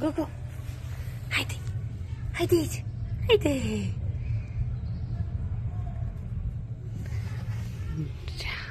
Go, go. Haide. Haide aici. Haide. Ciao.